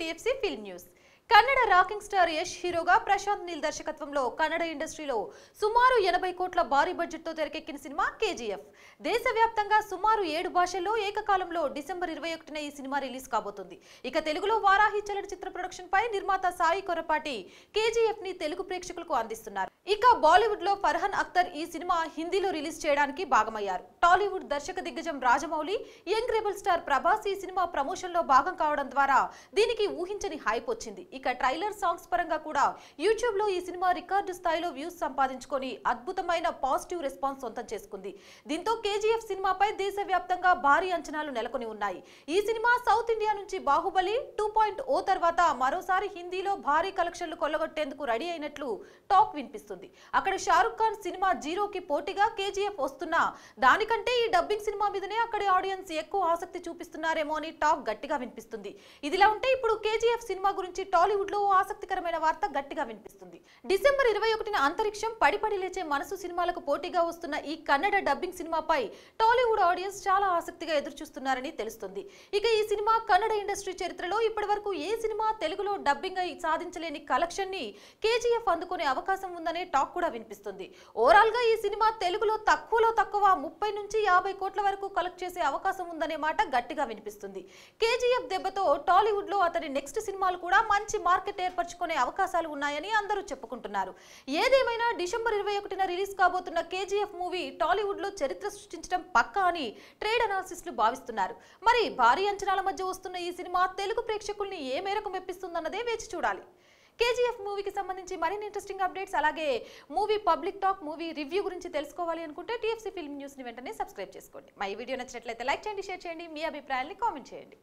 TFC film news. Kannada rocking star Yash హీరోగా ప్రశాంత్ నీల్ దర్శకత్వంలో కన్నడ ఇండస్ట్రీలో సుమారు ఎనభై కోట్ల భారీ బడ్జెట్తో తెరకెక్కిన సినిమా కేజీఎఫ్. దేశవ్యాప్తంగా సుమారు ఏడు భాషల్లో ఏకకాలంలో డిసెంబర్ ఇరవై ఒకటిన ఈ సినిమా రిలీజ్ కాబోతుంది. ఇక తెలుగులో వారాహి చలనచిత్ర ప్రొడక్షన్ పై నిర్మాత సాయి కొరపాటి కేజీఎఫ్ని తెలుగు ప్రేక్షకులకు అందిస్తున్నారు. ఇక బాలీవుడ్లో ఫర్హన్ అఖ్తర్ ఈ సినిమా హిందీలో రిలీజ్ చేయడానికి భాగమయ్యారు. టాలీవుడ్ దర్శక దిగ్గజం Rajamouli young rebel star Prabhas ఈ సినిమా ప్రమోషన్లో భాగం కావడం ద్వారా దీనికి ఊహించని హైప్ వచ్చింది. ఇక ట్రైలర్ సాంగ్స్ పరంగా కూడా యూట్యూబ్లో ఈ సినిమా రికార్డు స్థాయిలో వ్యూస్ సంపాదించుకొని అద్భుతమైన పాజిటివ్ రెస్పాన్స్ సొంతం చేసుకుంది. దీంతో కేజీఎఫ్ సినిమాపై దేశవ్యాప్తంగా భారీ అంచనాలు నెలకొని ఉన్నాయి. ఈ సినిమా సౌత్ ఇండియా నుంచి బాహుబలి టూ పాయింట్ ఓ తర్వాత మరోసారి హిందీలో భారీ కలెక్షన్లు కొల్లగొట్టేందుకు రెడీ అయినట్లు టాక్ వినిపిస్తుంది. అక్కడ షారుఖ్ ఖాన్ సినిమా జీరోకి పోటీగా కేజీఎఫ్ వస్తున్నా. దానికంటే ఈ డబ్బింగ్ సినిమా మీదనే అక్కడి ఆడియన్స్ ఎక్కువ ఆసక్తి చూపిస్తున్నారేమో అని టాక్ గట్టిగా వినిపిస్తుంది. ఇదిలా ఉంటే ఇప్పుడు కేజీఎఫ్ సినిమా గురించి టాలీవుడ్లో ఆసక్తికరమైన వార్త గట్టిగా వినిపిస్తుంది. డిసెంబర్ ఇరవై ఒకటిన అంతరిక్షం పడిపడి లేచే మనసు సినిమాలకు పోటీగా వస్తున్న ఈ కన్నడ డబ్బింగ్ సినిమాపై టాలీవుడ్ ఆడియన్స్ చాలా ఆసక్తిగా ఎదురు చూస్తున్నారని తెలుస్తుంది. ఇక ఈ సినిమా కన్నడ ఇండస్ట్రీ చరిత్రలో ఇప్పటివరకు ఏ సినిమా తెలుగులో డబ్బింగ్ అయి సాధించలేని కలెక్షన్ని కేజీఎఫ్ అందుకునే అవకాశం ఉందనే టాక్ కూడా వినిపిస్తుంది. ఓవరాల్గా ఈ సినిమా తెలుగులో తక్కువలో తక్కువ ముప్పై నుంచి యాభై కోట్ల వరకు కలెక్ట్ చేసే అవకాశం ఉందనే మాట గట్టిగా వినిపిస్తుంది. కేజీఎఫ్ దెబ్బతో టాలీవుడ్లో అతని నెక్స్ట్ సినిమాలు కూడా మంచి మార్కెట్ ఏర్పరచుకునే అవకాశాలు ఉన్నాయని అందరూ చెప్పుకుంటున్నారు. ఏదేమైనా డిసెంబర్ ఇరవై ఒకటిన రిలీజ్ కాబోతున్న కేజీఎఫ్ మూవీ టాలీవుడ్లో చరిత్ర సృష్టించడం పక్కా అని ట్రేడ్ అనాలిసిస్టులు భావిస్తున్నారు. మరి భారీ అంచనాల మధ్య వస్తున్న ఈ సినిమా తెలుగు ప్రేక్షకుల్ని ఏ మేరకు మెప్పిస్తుందన్నదే వేచి చూడాలి. కేజీఎఫ్ మూవీకి సంబంధించి మరిన్ని ఇంట్రెస్టింగ్ అప్డేట్స్ అలాగే movie public talk movie review గురించి తెలుసుకోవాలి అనుకుంటే టీఎఫ్సీ ఫిల్మ్ న్యూస్ని వెంటనే సబ్స్క్రైబ్ చేసుకోండి. మా ఈ వీడియో నచ్చినట్లయితే లైక్ చేయండి షేర్ చేయండి మీ అభిప్రాయాన్ని కామెంట్ చేయండి.